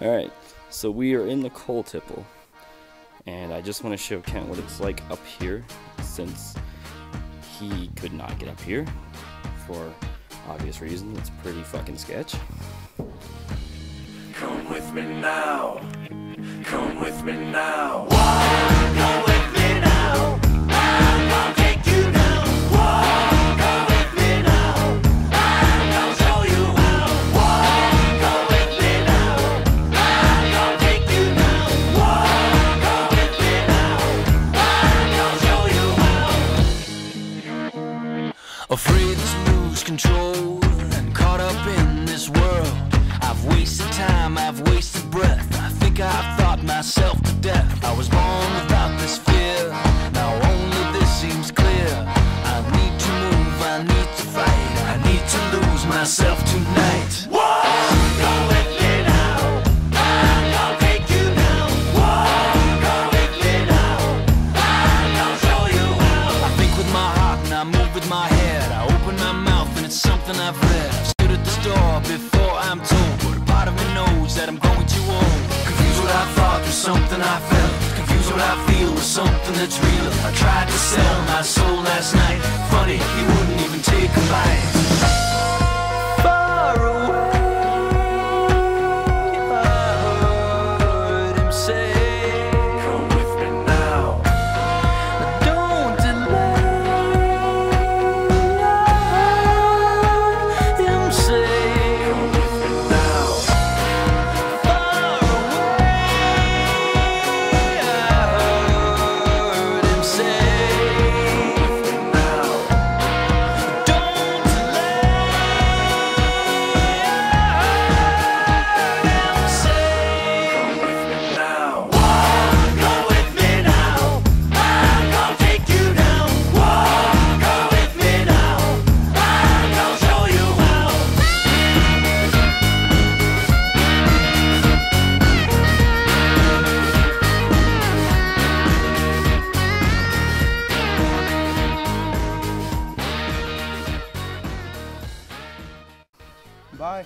Alright, so we are in the coal tipple. And I just want to show Kent what it's like up here, since he could not get up here for obvious reasons. It's pretty fucking sketch. Come with me now. Come with me now. Afraid to lose control and caught up in this world. I've wasted time, I've wasted breath. I think I've thought myself to death. I was born without this fear. Now only this seems clear. I need to move, I need to fight. I need to lose myself tonight. Open my mouth and it's something I've read. Stood at the store before I'm told, but a part of me knows that I'm going too old. Confused what I thought with something I felt. Confused what I feel with something that's real. I tried to sell my soul last night. Funny, Bye.